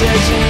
decision